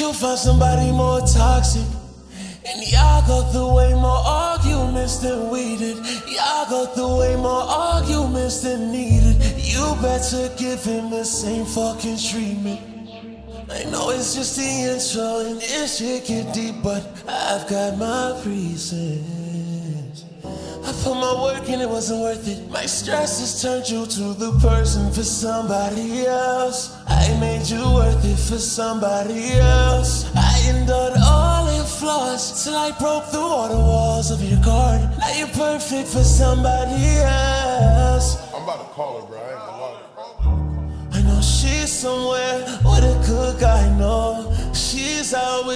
You'll find somebody more toxic. And y'all go through way more arguments than we did. Y'all go through way more arguments than needed. You better give him the same fucking treatment. I know it's just the intro and this shit get deep, but I've got my reasons. I put my work in, it wasn't worth it. My stress has turned you to the person for somebody else. I made you worth it for somebody else. I endured all your flaws till I broke through all the walls of your garden. Now you're perfect for somebody else. I'm about to call her, bro. I ain't gonna lie. I know she's somewhere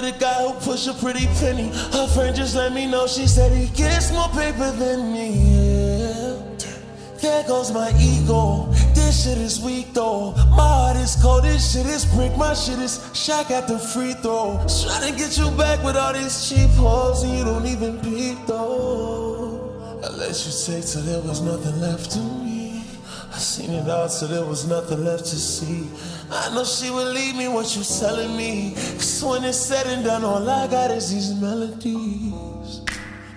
A guy who push a pretty penny. Her friend just let me know she said he gets more paper than me. Yeah. There goes my ego. This shit is weak though. My heart is cold. This shit is brick. My shit is shack at the free throw. Trying to get you back with all these cheap hoes and you don't even peep though. I let you take till there was nothing left to me. I seen it all till there was nothing left to see. I know she would leave me what you telling me. Cause when it's said and done, all I got is these melodies.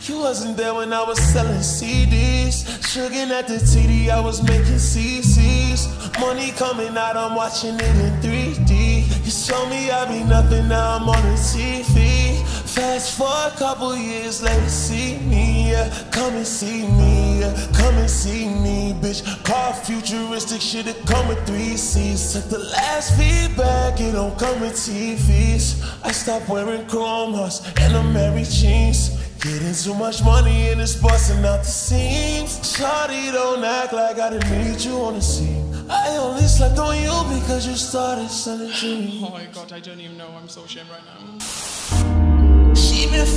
You wasn't there when I was selling CDs. Sugar at the TD, I was making CCs. Money coming out, I'm watching it in 3D. You told me I'd be nothing, now I'm on the TV. Fast forward a couple years later, see me, yeah. Come and see me, yeah. Come and see me, bitch. Car futuristic shit, it come with three C's. Took the last feedback, it don't come with TVs. I stopped wearing chrome hearts and Amiri jeans. Getting too much money and it's busting out the seams. Shawty, don't act like I didn't meet you on the scene. I only slept on you because you started selling oh dreams. Oh my god, I don't even know. I'm so ashamed right now.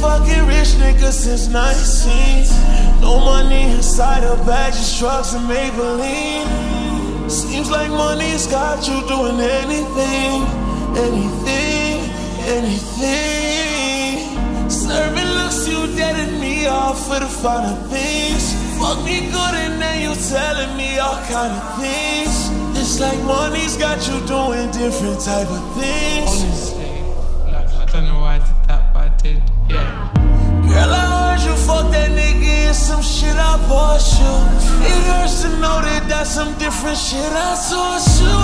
Fucking rich niggas since 19. No money inside her bag, just drugs and Maybelline. Seems like money's got you doing anything, anything, anything. Serving looks you deaded me off for the finer things. Fuck me good and then you telling me all kind of things. It's like money's got you doing different type of things. Honestly, like, I don't know why I did that, but I did. Girl, I heard you fuck that nigga and some shit I bought you. It hurts to know that that's some different shit I taught you.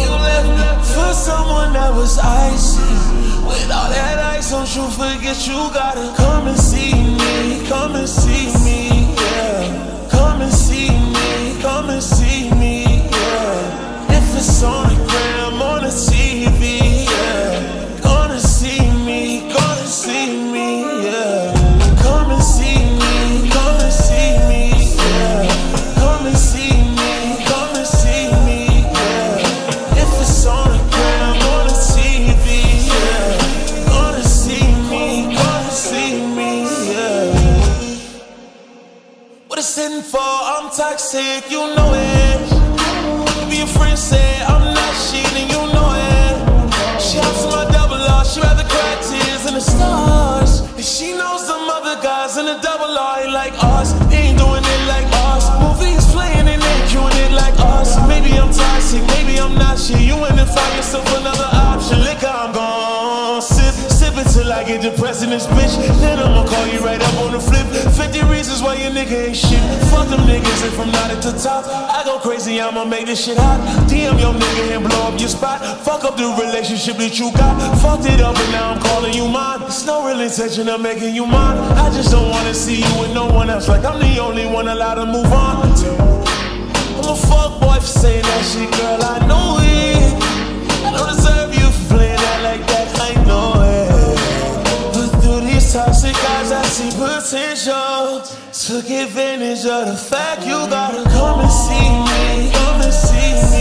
You left me for someone that was icy. With all that ice, don't you forget you gotta come and see me. Come and see me, It's sitting for, I'm toxic, you know it. If your friend say I'm not cheating, you know it. She hops my double R, she rather cry tears in the stars. And she knows some other guys in the double R ain't like us. Ain't doing it like us. Movies playing and they doing it like us. Maybe I'm toxic, maybe I'm not shit. You went and find yourself another Sip until I get depressed in this bitch. Then I'ma call you right up on the flip. 50 reasons why your nigga ain't shit. Fuck them niggas and from at the top. I go crazy, I'ma make this shit hot. DM your nigga and blow up your spot. Fuck up the relationship that you got. Fucked it up and now I'm calling you mine. It's no real intention of making you mine. I just don't wanna see you with no one else. Like I'm the only one allowed to move on. I'm a fuck boy for saying that shit, girl. I Took advantage of the fact you gotta come and see me. Come and see me,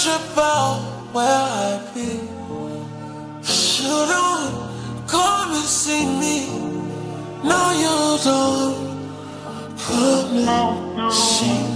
much about where I've been. You don't come and see me? No, you don't. Come and see me